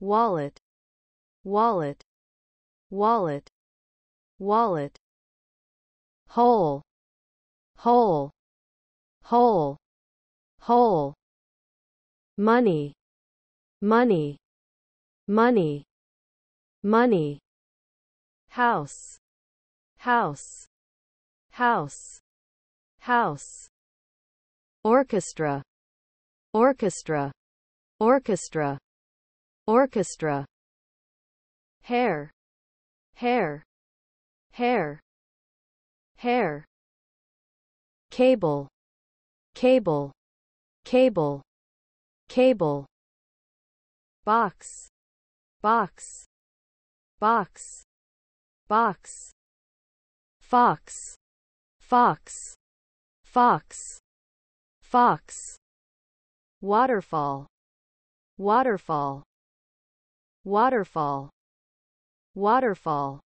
wallet. Wallet. Wallet. Wallet. Hole hole hole hole money. Money. Money. Money. House. House. House. House. Orchestra. Orchestra. Orchestra orchestra hair hair hair hair cable cable cable cable box box box box fox fox fox fox waterfall waterfall waterfall. Waterfall